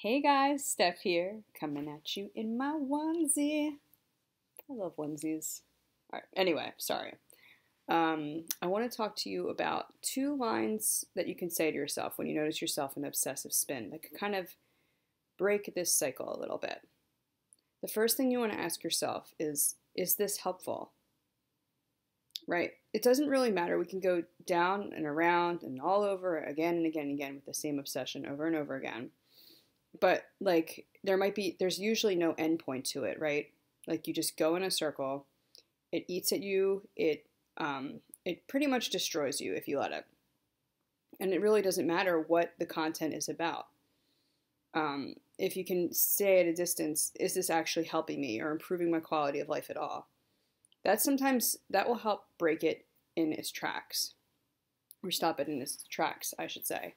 Hey guys, Steph here, coming at you in my onesie. I love onesies. All right, anyway, sorry. Um, I want to talk to you about two lines that you can say to yourself when you notice yourself in obsessive spin that could kind of break this cycle a little bit. The first thing you want to ask yourself is Is this helpful? Right? It doesn't really matter. We can go down and around and all over again and again and again with the same obsession over and over again. But like there might be there's usually no end point to it, right? Like you just go in a circle, it eats at you, it um, it pretty much destroys you if you let it. And it really doesn't matter what the content is about. Um, if you can stay at a distance, is this actually helping me or improving my quality of life at all? That sometimes that will help break it in its tracks, or stop it in its tracks, I should say,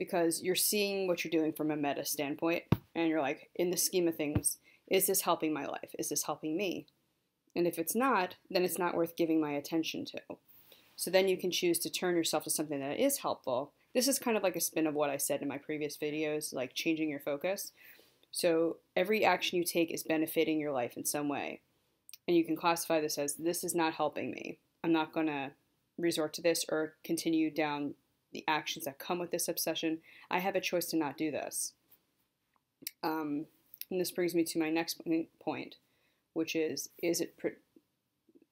because you're seeing what you're doing from a meta standpoint, and you're like, in the scheme of things, is this helping my life? Is this helping me? And if it's not, then it's not worth giving my attention to. So then you can choose to turn yourself to something that is helpful. This is kind of like a spin of what I said in my previous videos, like changing your focus. So every action you take is benefiting your life in some way. And you can classify this as this is not helping me. I'm not going to resort to this or continue down the actions that come with this obsession. I have a choice to not do this. Um, and this brings me to my next point, which is is it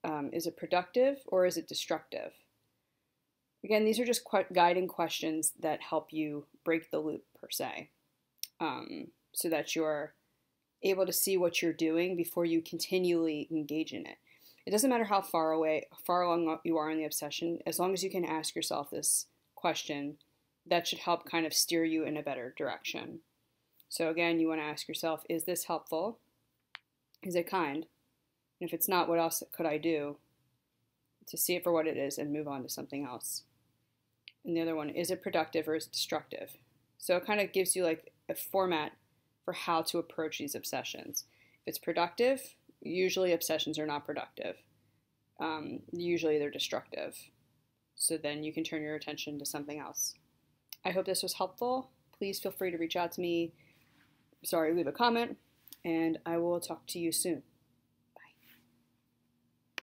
um, is it productive or is it destructive? Again, these are just qu- guiding questions that help you break the loop per se, um, so that you're able to see what you're doing before you continually engage in it. It doesn't matter how far away, far along you are in the obsession, as long as you can ask yourself this question, that should help kind of steer you in a better direction. So again, you want to ask yourself, is this helpful? Is it kind? And if it's not, what else could I do to see it for what it is and move on to something else? And the other one, is it productive or is it destructive? So it kind of gives you like a format for how to approach these obsessions. If it's productive, usually obsessions are not productive. Um, usually they're destructive. So then you can turn your attention to something else. I hope this was helpful. Please feel free to reach out to me. Sorry, leave a comment, and I will talk to you soon.